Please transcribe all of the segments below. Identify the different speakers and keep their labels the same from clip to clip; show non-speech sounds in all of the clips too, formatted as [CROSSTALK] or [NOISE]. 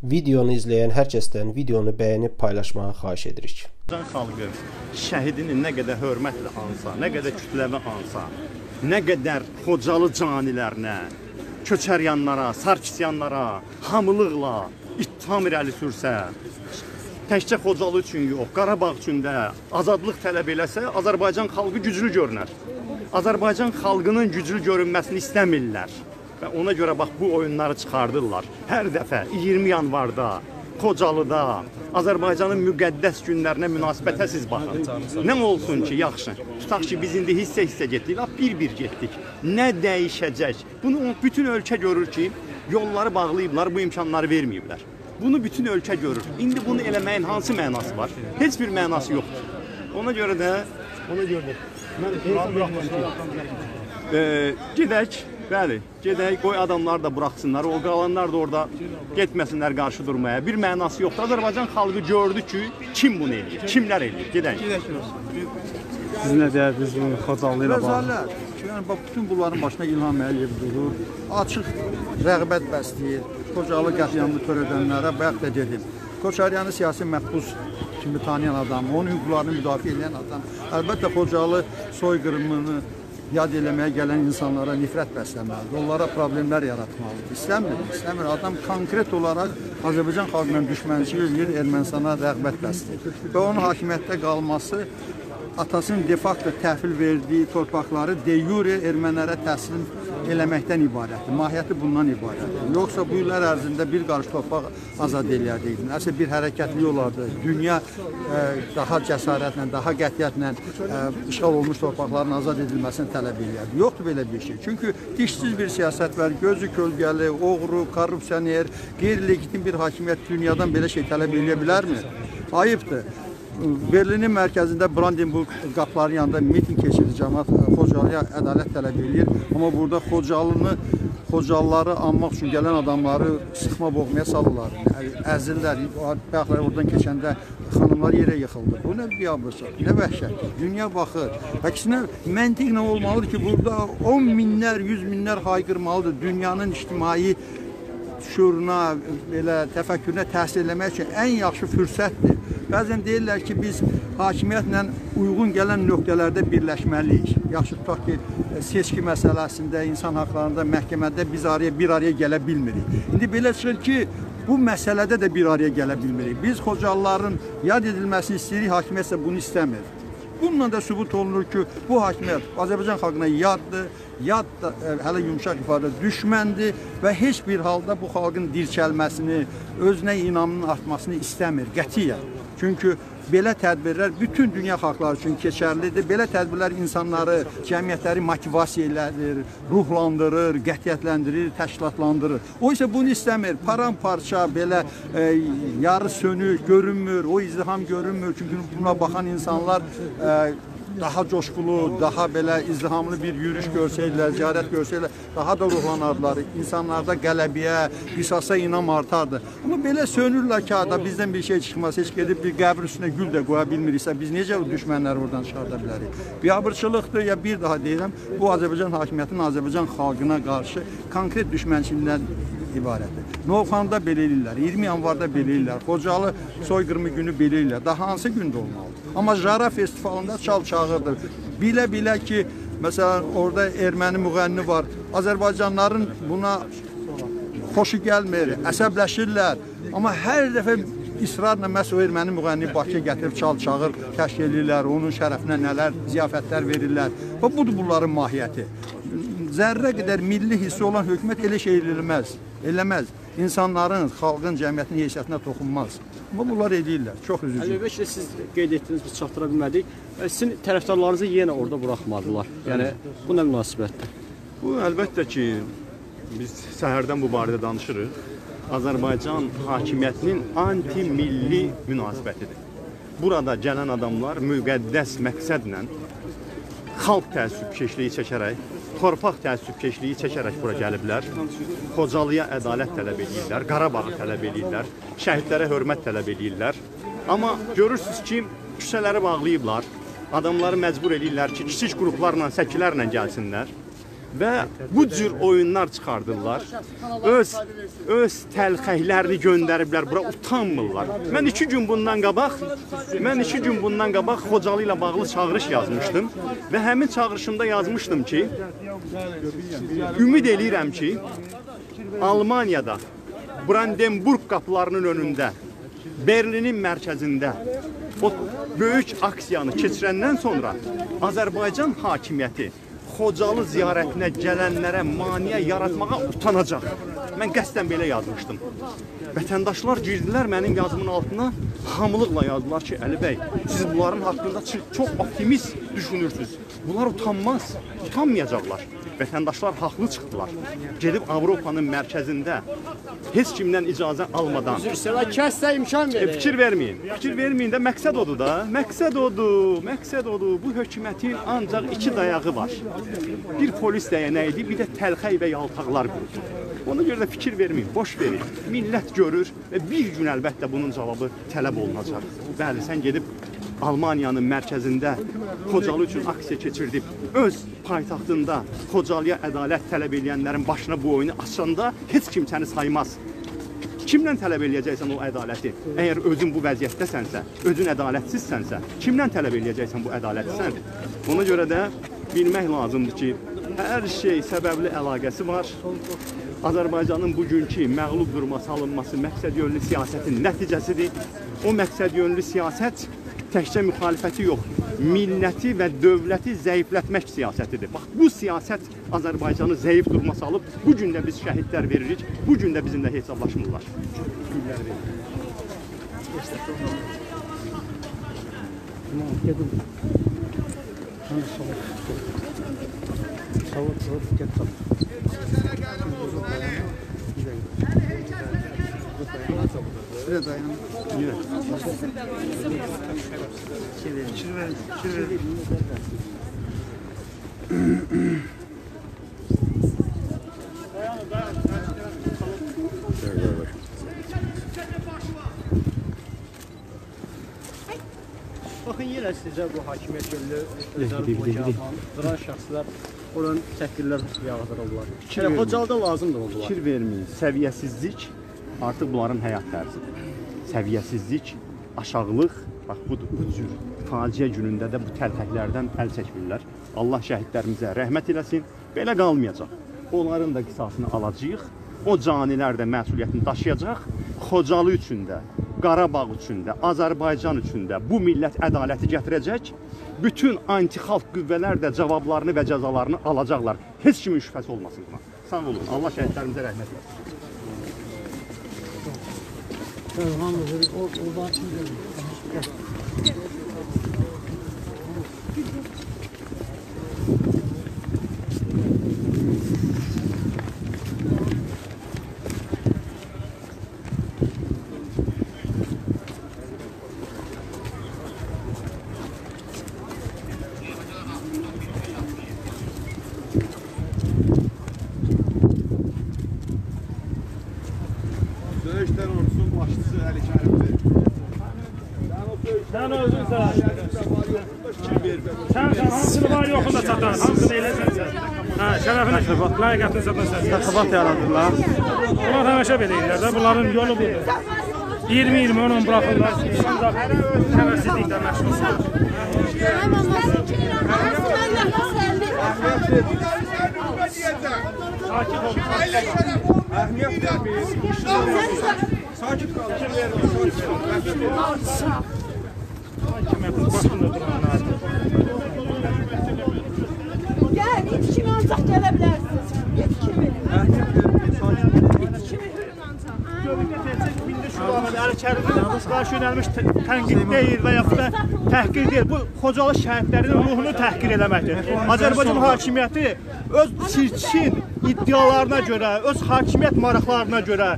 Speaker 1: Videonu izləyən hər kəsdən videonu bəyənib paylaşmağı xahiş edirik.
Speaker 2: Azərbaycan xalqı şəhidini nə qədər hörmətlə ansa, nə qədər kütləvi ansa, nə qədər Xocalı canilərinə, köçəryanlara, sarkisyanlara hamılıqla ittiham irəli sürsə, təkcə Xocalı üçün yox, Qarabağ üçün də azadlıq tələb eləsə, Azərbaycan xalqı güclü görünər. Azərbaycan xalqının güclü görünməsini istəmirlər. Və ona görə bax bu oyunları çıxardırlar. Hər dəfə 20 yanvarda Xocalıda Azərbaycanın müqəddəs günlərinə münasibətə siz baxın. Nə olsun ki, yaxşı. Tutaq ki, biz indi hissə-hissə getdik, lap bir-bir getdik. Nə dəyişəcək? Bunu bütün ölkə görür ki, yolları bağlayıblar, bu imkanları verməyiblər. Bunu bütün ölkə görür. İndi bunu eləməyin hansı mənası var? Heç bir mənası yoxdur. Ona görə də ona görə də mən hesab etmirəm ki, e, gedək, bəli, gedək, qoy adamlar da buraxsınlar, o qalanlar da orada getməsinlər qarşı durmaya. Bir mənası yoxdur. Azərbaycan xalqı gördü ki, kim bunu eləyir, kimlər eləyir. Gedək.
Speaker 3: Siz nə deyirsiniz bu Xocalı ilə bağlı?
Speaker 4: Yəni bax bütün bunların başına İlham Əliyev durur. Açıq rəğbət bəsləyir. Xocalı qətliamını törədənlərə bayaq da dedim. Koçaryanı siyasi məhbus kimi tanıyan adam, onun hüquqlarını müdafiə edən adam. Əlbəttə Xocalı soyqırımını yad eləməyə gələn insanlara nifrət bəsləməlidir. Onlara problemlər yaratmalıdır. İstəmir, istəmir. Adam konkret olaraq Azərbaycan xalqına düşmənçilik edir, Ermənistana rəğbət bəsləyir. Və onun hakimiyyətdə qalması atasının de facto təhvil verdiyi torpaqları de jure ermənilərə təslim eləməkdən ibarətdir. Mahiyyəti bundan ibarətdir. Yoxsa bu illər ərzində bir qarış torpaq azad eləyərdik. Nəsə bir hərəkətli olardı. Dünya ə, daha cəsarətlə, daha qətiyyətlə ə, işğal olmuş torpaqların azad edilməsini tələb eləyərdi. Yoxdur belə bir şey. Çünki dişsiz bir siyasət var, gözü kölgəli, oğru, korrupsioner, qeyri-legitim bir hakimiyyət dünyadan belə şey tələb eləyə bilərmi? Ayıbdır. Berlinin mərkəzində Brandenburg qapılarının yanında miting keçirdi cəmaət Xocalıya ədalət tələb eləyir. Amma burada Xocalını Xocalıları anmaq üçün gələn adamları sıxma boğmaya salırlar. Əzirlər. Bayaqlar oradan keçəndə xanımlar yerə yıxıldı. Bu nə biabırsa, nə vəhşət. Dünya baxır. Əksinə məntiqlə olmalıdır ki, burada 10 minlər, 100 minlər hayqırmalıdır. Dünyanın ictimai şuuruna, belə təfəkkürünə təsir eləmək üçün ən yaxşı fürsətdir. Bəzən deyirlər ki, biz hakimiyyətlə uyğun gələn nöqtələrdə birləşməliyik. Yaxşı tutaq ki, seçki məsələsində, insan haqlarında, məhkəmədə biz araya bir araya gələ bilmirik. İndi belə çıxır ki, bu məsələdə də bir araya gələ bilmirik. Biz Xocalıların yad edilməsini istəyirik, hakimiyyət isə bunu istəmir. Bununla da sübut olunur ki, bu hakimiyyət Azərbaycan xalqına yaddır, yad da ə, hələ yumşaq ifadə düşməndir və heç bir halda bu xalqın dirçəlməsini, özünə inamının artmasını istəmir qətiyyən. Çünki belə tədbirlər bütün dünya xalqları üçün keçərlidir. Belə tədbirlər insanları, cəmiyyətləri motivasiya edir, ruhlandırır, qətiyyətləndirir, təşkilatlandırır. O isə bunu istəmir. Paramparça belə e, yarı sönük görünmür, o izdiham görünmür. Çünki buna baxan insanlar e, daha coşqulu, daha belə izdihamlı bir yürüyüş görsəydilər, ziyarət görsəydilər, daha da ruhlanardılar. İnsanlarda qələbiyə, qisasa inam artardı. Amma belə sönürlər ki, da bizdən bir şey çıxmaz, heç gedib bir qəbr üstünə gül də qoya bilmiriksə, biz necə o düşmənləri oradan çıxarda bilərik? Biabırçılıqdır ya bir daha deyirəm, bu Azərbaycan hakimiyyətinin Azərbaycan xalqına qarşı konkret düşmənçiliyindən ibarətdir. Novxanda belə eləyirlər, 20 yanvarda belə eləyirlər, Xocalı soyqırımı günü belə eləyirlər. Daha hansı gündə olmalıdır? Amma Jara festivalında çal çağırdır. Bilə-bilə ki, məsələn, orada erməni müğənni var. Azərbaycanlıların buna xoşu gəlmir, əsəbləşirlər. Amma hər dəfə israrla məhz o erməni müğənni Bakıya gətirib çal çağır təşkil edirlər, onun şərəfinə nələr ziyafətlər verirlər. Və budur bunların mahiyyəti. Zərrə qədər milli hissi olan hökumət elə şey eləməz. Eləməz. İnsanların, xalqın, cəmiyyətin heysiyyətinə toxunmaz. Amma bunlar eləyirlər. Çox üzücü.
Speaker 3: Əli Bəkir siz qeyd etdiniz, biz çatdıra bilmədik. Və Sizin tərəfdarlarınızı yenə orada buraxmadılar. Yəni bu nə münasibətdir?
Speaker 2: Bu əlbəttə ki, biz səhərdən bu barədə danışırıq. Azərbaycan hakimiyyətinin anti-milli münasibətidir. Burada gələn adamlar müqəddəs məqsədlə xalq təəssübkeşliyi çəkərək, torpaq təəssübkeşliyi çəkərək bura gəliblər. Xocalıya ədalət tələb eləyirlər, Qarabağı tələb eləyirlər, şəhidlərə hörmət tələb eləyirlər. Amma görürsüz ki, küçələri bağlayıblar. Adamları məcbur eləyirlər ki, kiçik qruplarla, səkilərlə gəlsinlər. Və bu cür oyunlar çıxardırlar. Öz öz təlxəklərini göndəriblər bura utanmırlar. Mən 2 gün bundan qabaq mən 2 gün bundan qabaq Xocalı ilə bağlı çağırış yazmışdım və həmin çağırışımda yazmışdım ki, ümid eləyirəm ki, Almaniyada Brandenburg qapılarının önündə Berlinin mərkəzində o böyük aksiyanı keçirəndən sonra Azərbaycan hakimiyyəti Xocalı ziyarətinə gələnlərə maneə yaratmağa utanacaq. Mən qəsdən belə yazmışdım. Vətəndaşlar girdilər mənim yazımın altına, hamılıqla yazdılar ki, Əli bəy, siz bunların haqqında çox optimist düşünürsünüz. Bunlar utanmaz, utanmayacaqlar. Vətəndaşlar haqlı çıxdılar. Gedib Avropanın mərkəzində heç kimdən icazə almadan
Speaker 3: Üstələ kəssə imkan
Speaker 2: E,
Speaker 3: verir.
Speaker 2: fikir verməyin. Fikir verməyin də məqsəd odur da. Məqsəd odur, məqsəd odur. Bu hökumətin ancaq iki dayağı var. Bir polis dəyənəyidir, bir də təlxək və yaltaqlar qrupu. Ona görə də fikir verməyin, boş verin. Millət görür və bir gün əlbəttə bunun cavabı tələb olunacaq. Bəli, sən gedib Almaniyanın mərkəzində Xocalı üçün aksiya keçirdib, öz paytaxtında Xocalıya ədalət tələb edənlərin başına bu oyunu açanda heç kim səni saymaz. Kimdən tələb eləyəcəksən o ədaləti? Əgər özün bu vəziyyətdəsənsə, özün ədalətsizsənsə, kimdən tələb eləyəcəksən bu ədaləti sən? Ona görə də bilmək lazımdır ki, hər şey səbəbli əlaqəsi var. Azərbaycanın bugünkü məğlub durma salınması məqsədyönlü siyasətin nəticəsidir. O məqsədyönlü siyasət təkcə müxalifəti yox, milləti və dövləti zəiflətmək siyasətidir. Bax bu siyasət Azərbaycanı zəif durma salıb, bu gün də biz şəhidlər veririk, bu gün də bizimlə hesablaşmırlar.
Speaker 4: Şuraya dayanın.
Speaker 3: Baxın yenə sizə bu hakimiyyət yönlü özəl duran şəxslər oranın təhqirlər yağdırırlar. Yəni Xocalıda lazımdır oldular.
Speaker 2: Fikir verməyin, səviyyəsizlik artıq bunların həyat tərzidir. Səviyyəsizlik, aşağılıq, bax bu bu cür faciə günündə də bu təlxəklərdən əl çəkmirlər. Allah şəhidlərimizə rəhmət eləsin. Belə qalmayacaq. Onların da qisasını alacağıq. O canilər də məsuliyyətini daşıyacaq. Xocalı üçün də, Qarabağ üçün də, Azərbaycan üçün də bu millət ədaləti gətirəcək. Bütün anti-xalq qüvvələr də cavablarını və cəzalarını alacaqlar. Heç kimin şübhəsi olmasın buna. Sağ olun. Allah şəhidlərimizə rəhmət eləsin.
Speaker 5: Tamam, oradan şimdi. Gel. Hə, şərəfinə, layiqətini satan sən.
Speaker 3: Təxabat yaratdılar.
Speaker 5: Bunlar həmişə belə edirlər də, bunların yolu budur. 20-20 onun buraxırlar, ancaq şərəfsizliklə məşğulsunlar. Sakit olun.
Speaker 6: Əhmiyyət verməyin. Sakit qalın.
Speaker 5: Hakimiyyətin başında duranlardır.
Speaker 7: Gel, yetişimi ancaq gələ bilərsiniz. Yetişimi. Yetişimi hürün ancaq.
Speaker 8: Əli Qarşı yönəlmiş tə- tənqid deyil və yaxud da təhqir deyil. Bu Xocalı şəhidlərinin ruhunu təhqir eləməkdir. Azərbaycan hakimiyyəti öz çirkin iddialarına görə, öz hakimiyyət maraqlarına görə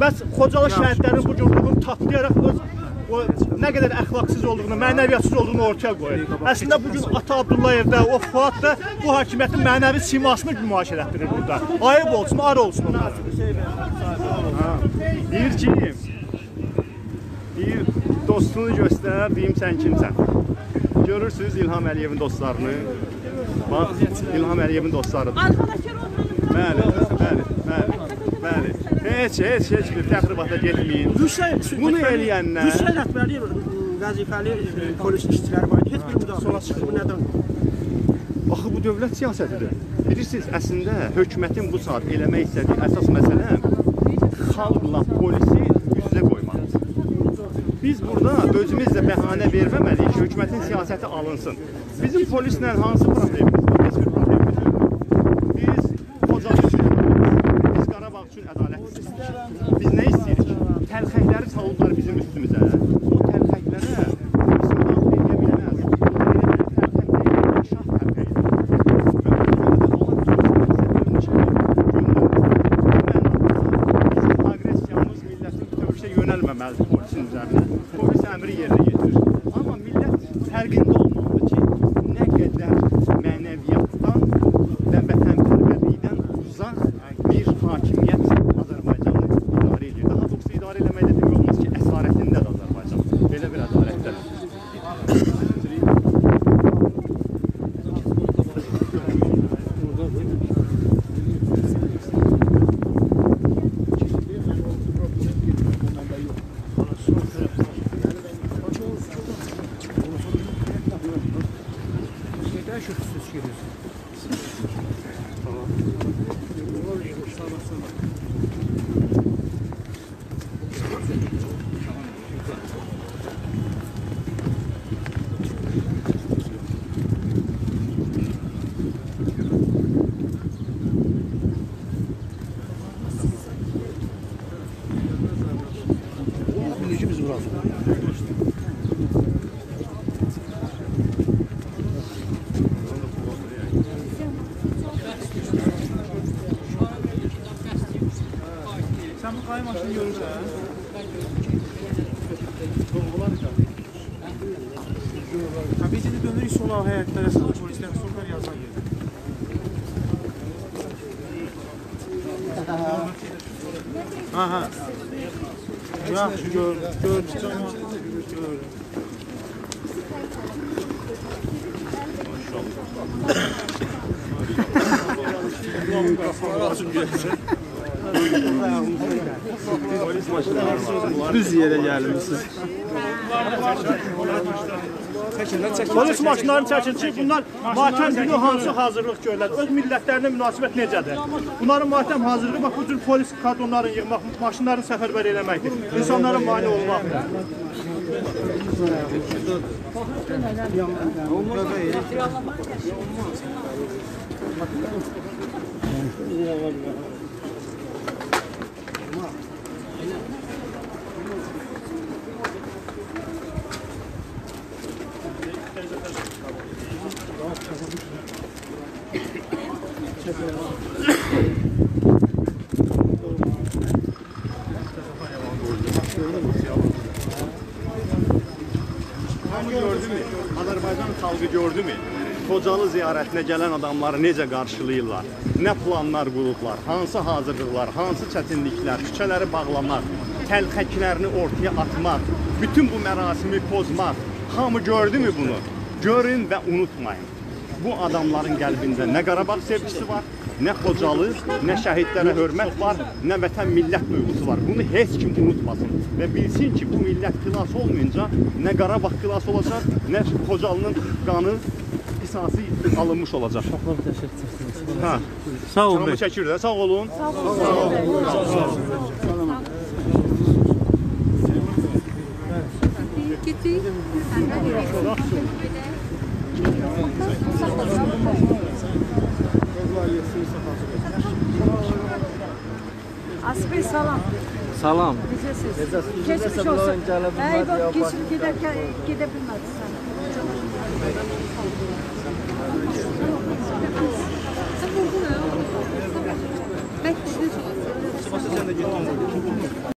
Speaker 8: bəs Xocalı şəhidlərinin bu gün ruhunu taplayaraq öz o nə qədər əxlaqsız olduğunu, mənəviyyatsız olduğunu ortaya qoyur. Əslində bu gün Ata Abdullayev də, o Fuad da bu hakimiyyətin mənəvi simasını nümayiş etdirir burada. Ayıb olsun, ar olsun onlar.
Speaker 2: Deyir ki, deyir dostunu göstər, deyim sən kimsən. Görürsüz İlham Əliyevin dostlarını. Bax, İlham Əliyevin dostlarıdır. Bəli, bəli, bəli, bəli. Heç, heç, heç bir təxribata getməyin. Bunu eləyənlər-
Speaker 3: Rusiya rəhbəri vəzifəli e, polis işçiləri var. Heç bir müdaxilə çıxmır. Bu nədən?
Speaker 2: Axı bu dövlət siyasətidir. Bilirsiniz, əslində hökumətin bu saat eləmək istədiyi əsas məsələ xalqla polisi. Biz burada özümüzlə bəhanə verməməliyik ki, hökumətin siyasəti alınsın. Bizim polislə hansı problemimiz var? Heç bir problemimiz yox. Biz Xocalı üçün biz Qarabağ üçün ədalət istəyirik. Biz nə istəyirik? Təlxəkləri salırlar bizim üstümüzə. O təlxəklərə biz müdaxilə edə bilməz. Təlxək deyil, şah təlxəyidir. Bizim aqressiyamız millətin bütövlükdə yönəlməməlidir polisin üzərinə. Polis əmri yerinə yetirir. Amma millət fərqində olmalıdır ki, nə qədər mənəviyyatdan və vətənpərvərlikdən uzaq bir hakimiyyət
Speaker 5: そうだそうだ Tabiiyyədə dönür iş olan həyətlərə salıq polislər soqlar yazan yerdir. Aha. Yaxşı gör, gör, gör, gör. Maşallah. Maşallah. Maşallah. [LAUGHS] Maşallah. Maşallah. Maşallah. Düz yerə gəlmisiniz.
Speaker 8: Polis maşınlarını çəkin ki, bunlar matəm günü hansı hazırlıq görürlər? Öz millətlərinə münasibət necədir? Bunların matəm hazırlığı bax bu cür polis kadronlarını yığmaq, maşınlarını səfərbər eləməkdir. İnsanlara mane olmaqdır. Hamı Azərbaycan xalqı gördü mü? Xocalı ziyarətinə gələn adamları necə qarşılayırlar? Nə planlar qurublar? Hansı hazırlıqlar, hansı çətinliklər, küçələri bağlamaq, təlxəklərini ortaya atmaq, bütün bu mərasimi pozmaq. Hamı gördü mü bunu? Görün və unutmayın. Bu adamların qəlbində nə Qarabağ sevgisi var, nə Xocalı, nə şəhidlərə hörmət var, nə vətən millət duyğusu var. Bunu heç kim unutmasın və bilsin ki, bu millət xilas olmayınca nə Qarabağ xilas olacaq, nə Xocalının qanı qisası alınmış olacaq. Çox təşəkkür edirəm. Hə. Sağ olun. Canımı çəkir də, sağ olun. Sağ olun.
Speaker 7: Asbey salam.
Speaker 3: Salam.
Speaker 7: Necəsiz? Necəsiz? Keçmiş olsun. Ey, bak keçib gedə, gedə bilmədi
Speaker 5: sən. Sen buldun ha? Belki de çok. Sabah sen de gittin.